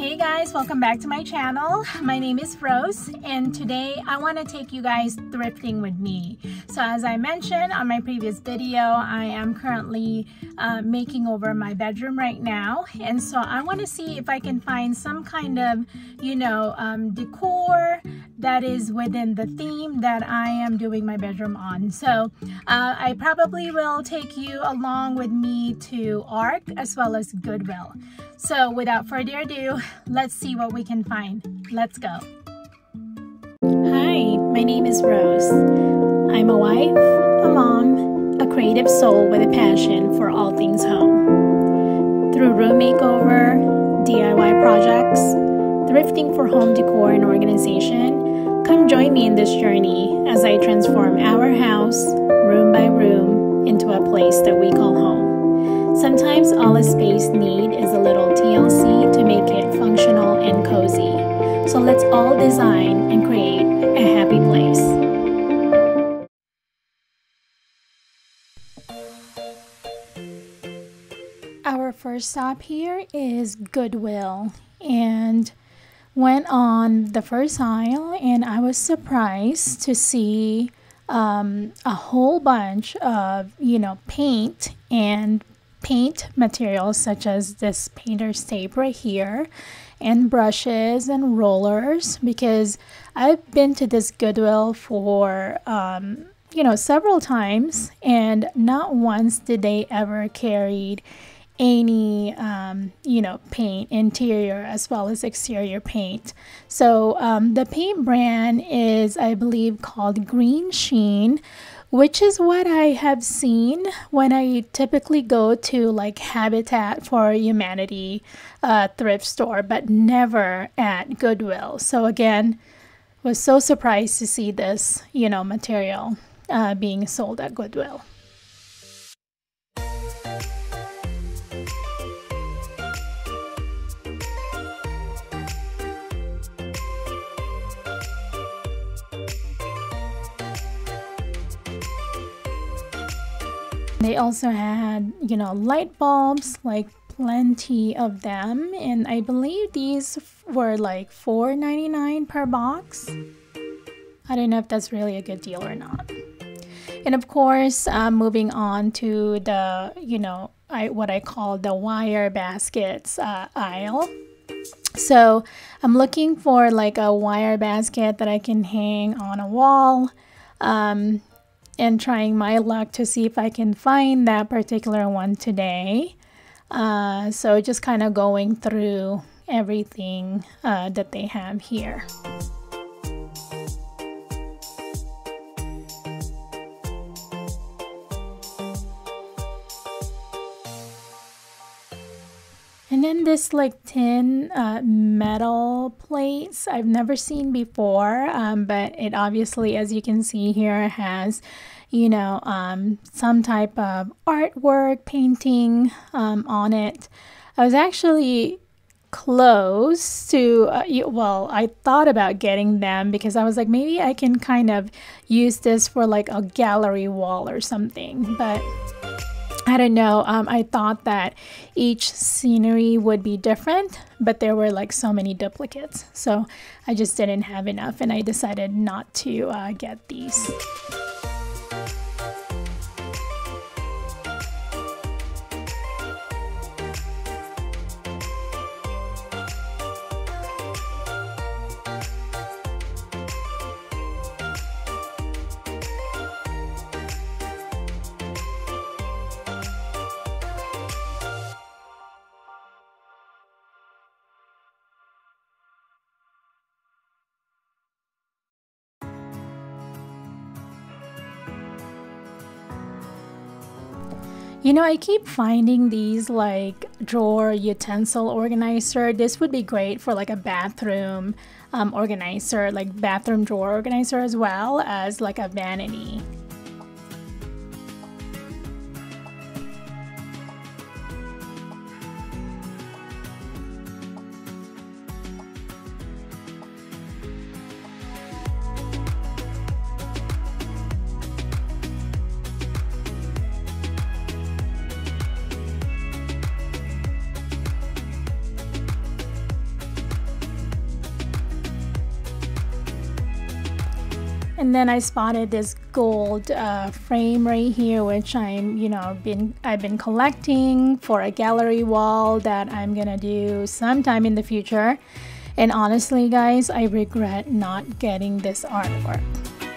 Hey guys, welcome back to my channel. My name is Rose and today I want to take you guys thrifting with me. So as I mentioned on my previous video, I am currently uh, making over my bedroom right now and so I want to see if I can find some kind of, you know, um, decor that is within the theme that I am doing my bedroom on. So uh, I probably will take you along with me to ARC as well as Goodwill. So without further ado, let's see what we can find. Let's go. Hi, my name is Rose. I'm a wife, a mom, a creative soul with a passion for all things home. Through room makeover, DIY projects, thrifting for home decor and organization, come join me in this journey as I transform our house, room by room, into a place that we call home. Sometimes all a space need is a little TLC to make it functional and cozy. So let's all design and create a happy place. Our first stop here is Goodwill and went on the first aisle and I was surprised to see um, a whole bunch of you know paint and paint materials such as this painter's tape right here and brushes and rollers because I've been to this Goodwill for um, you know several times and not once did they ever carried any um, you know paint interior as well as exterior paint so um, the paint brand is I believe called Green Sheen which is what I have seen when I typically go to like Habitat for Humanity uh, thrift store, but never at Goodwill. So again, was so surprised to see this, you know, material uh, being sold at Goodwill. They also had, you know, light bulbs, like plenty of them. And I believe these were like $4.99 per box. I don't know if that's really a good deal or not. And of course, uh, moving on to the, you know, I, what I call the wire baskets uh, aisle. So I'm looking for like a wire basket that I can hang on a wall. Um, and trying my luck to see if I can find that particular one today. Uh, so just kind of going through everything uh, that they have here. This like tin uh, metal plates I've never seen before, um, but it obviously, as you can see here, has, you know, um, some type of artwork, painting um, on it. I was actually close to, uh, well, I thought about getting them because I was like, maybe I can kind of use this for like a gallery wall or something, but I don't know. Um, I thought that each scenery would be different, but there were like so many duplicates. So I just didn't have enough and I decided not to uh, get these. You know, I keep finding these like drawer utensil organizer. This would be great for like a bathroom um, organizer, like bathroom drawer organizer as well as like a vanity. And then I spotted this gold uh, frame right here, which I'm, you know, been I've been collecting for a gallery wall that I'm gonna do sometime in the future. And honestly, guys, I regret not getting this artwork.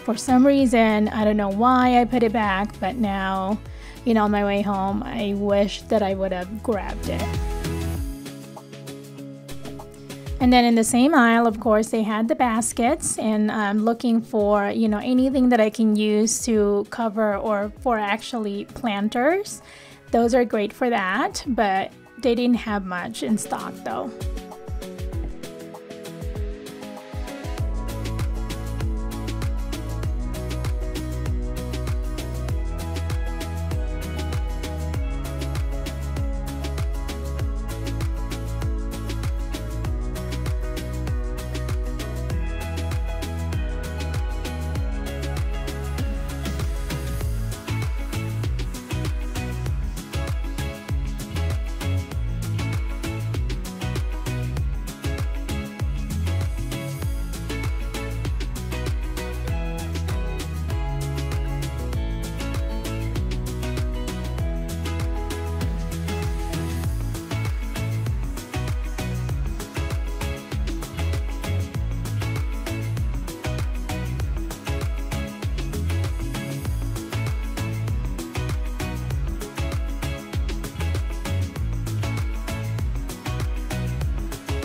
For some reason, I don't know why I put it back, but now, you know, on my way home, I wish that I would have grabbed it. And then in the same aisle, of course, they had the baskets and I'm looking for, you know, anything that I can use to cover or for actually planters. Those are great for that, but they didn't have much in stock though.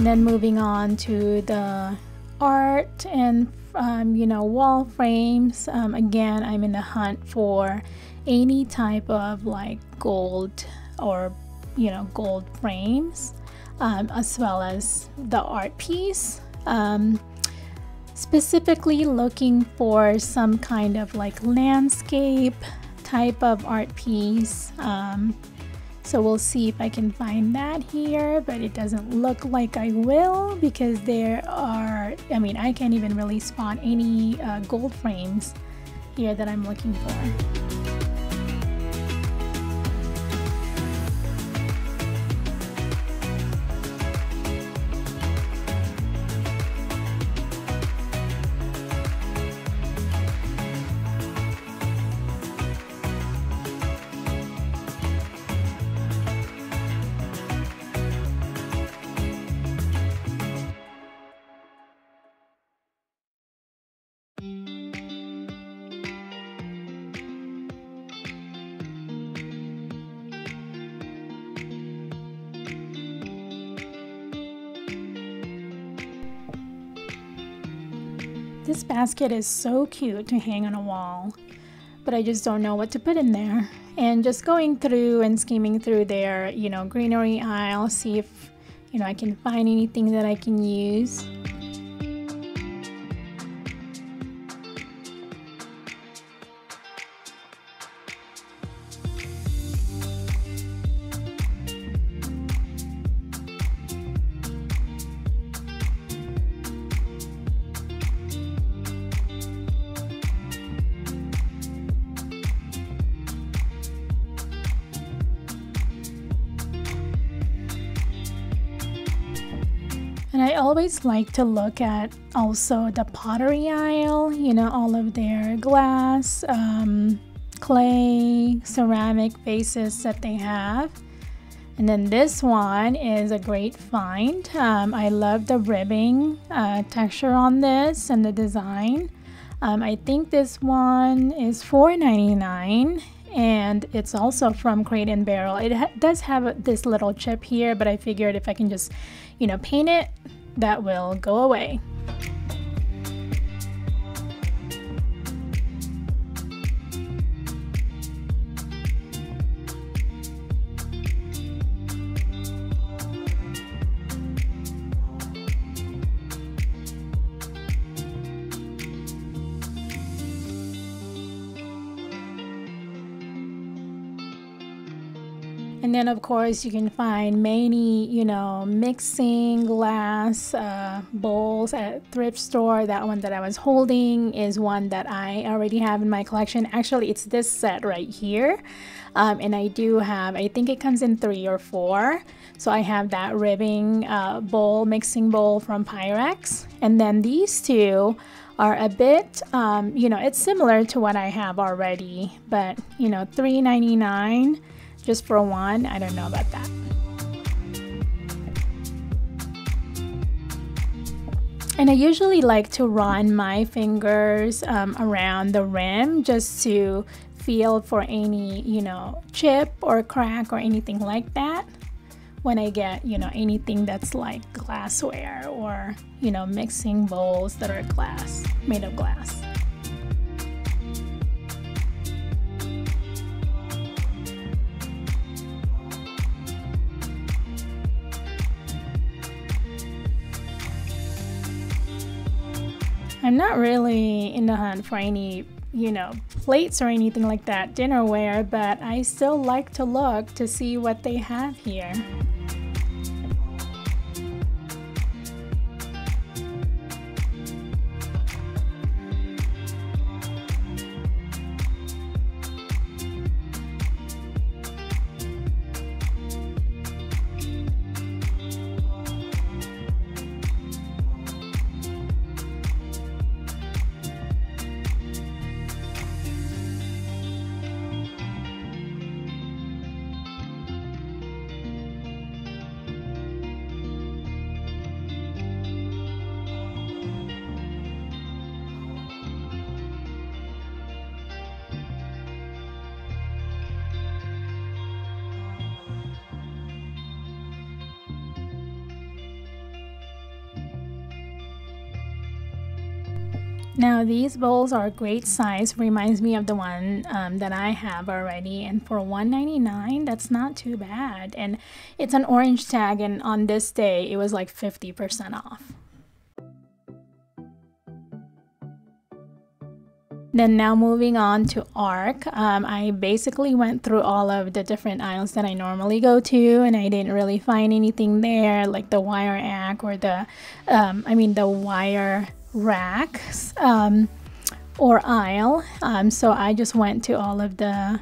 Then moving on to the art and um, you know wall frames. Um, again, I'm in the hunt for any type of like gold or you know gold frames, um, as well as the art piece. Um, specifically looking for some kind of like landscape type of art piece. So we'll see if I can find that here, but it doesn't look like I will because there are, I mean, I can't even really spot any uh, gold frames here that I'm looking for. This basket is so cute to hang on a wall, but I just don't know what to put in there. And just going through and skimming through their, you know, greenery aisle, see if, you know, I can find anything that I can use. Always like to look at also the pottery aisle, you know, all of their glass, um, clay, ceramic vases that they have. And then this one is a great find. Um, I love the ribbing uh, texture on this and the design. Um, I think this one is $4.99 and it's also from Crate and Barrel. It ha does have this little chip here, but I figured if I can just, you know, paint it, that will go away. And then, of course, you can find many, you know, mixing glass uh, bowls at thrift store. That one that I was holding is one that I already have in my collection. Actually, it's this set right here. Um, and I do have, I think it comes in three or four. So I have that ribbing uh, bowl, mixing bowl from Pyrex. And then these two are a bit, um, you know, it's similar to what I have already, but you know, $3.99 just for one, I don't know about that. And I usually like to run my fingers um, around the rim just to feel for any, you know, chip or crack or anything like that when I get, you know, anything that's like glassware or, you know, mixing bowls that are glass, made of glass. I'm not really in the hunt for any, you know, plates or anything like that, dinnerware, but I still like to look to see what they have here. Now these bowls are great size, reminds me of the one um, that I have already and for $1.99 that's not too bad and it's an orange tag and on this day it was like 50% off. Then now moving on to ARC, um, I basically went through all of the different aisles that I normally go to and I didn't really find anything there like the wire ARC or the, um, I mean the wire racks um, or aisle. Um, so I just went to all of the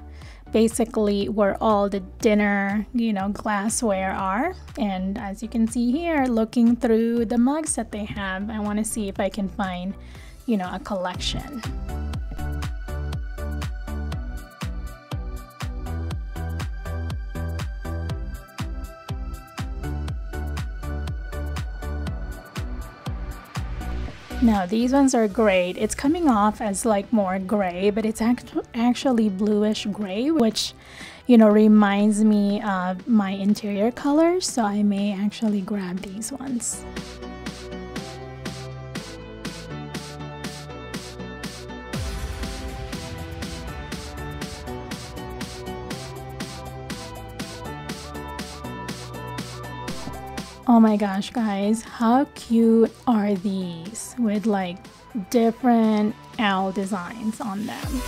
basically where all the dinner, you know, glassware are. And as you can see here, looking through the mugs that they have, I want to see if I can find, you know, a collection. Now these ones are great. It's coming off as like more gray, but it's act actually bluish gray, which you know reminds me of my interior colors. So I may actually grab these ones. Oh my gosh, guys, how cute are these with like different owl designs on them?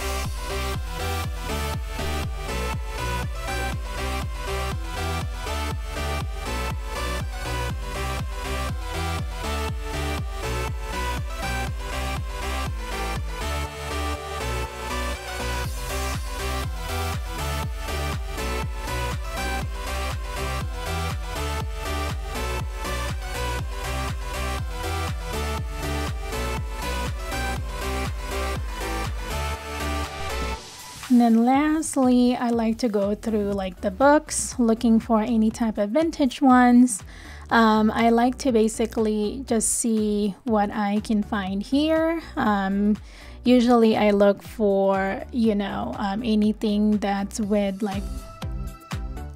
And then lastly, I like to go through like the books, looking for any type of vintage ones. Um, I like to basically just see what I can find here. Um, usually I look for, you know, um, anything that's with like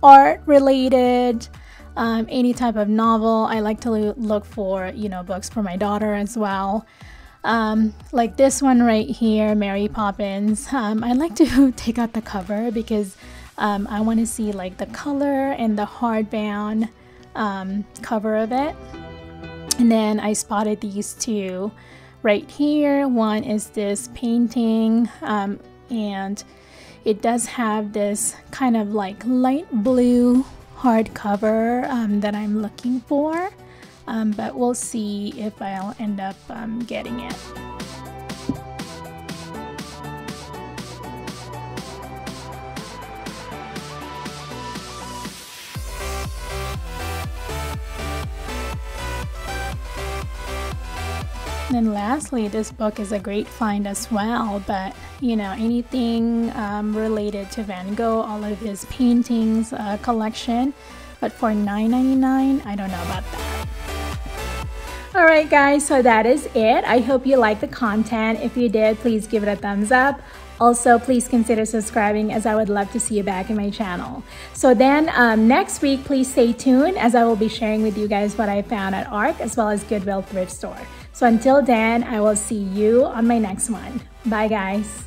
art related, um, any type of novel. I like to look for, you know, books for my daughter as well. Um, like this one right here, Mary Poppins. Um, I like to take out the cover because um, I want to see like the color and the hardbound um, cover of it. And then I spotted these two right here. One is this painting um, and it does have this kind of like light blue hardcover um, that I'm looking for um, but we'll see if I'll end up um, getting it. And lastly, this book is a great find as well. But you know, anything um, related to Van Gogh, all of his paintings uh, collection. But for $9.99, I don't know about that. Alright guys, so that is it. I hope you liked the content. If you did, please give it a thumbs up. Also, please consider subscribing as I would love to see you back in my channel. So then um, next week, please stay tuned as I will be sharing with you guys what I found at ARC as well as Goodwill Thrift Store. So until then, I will see you on my next one. Bye guys.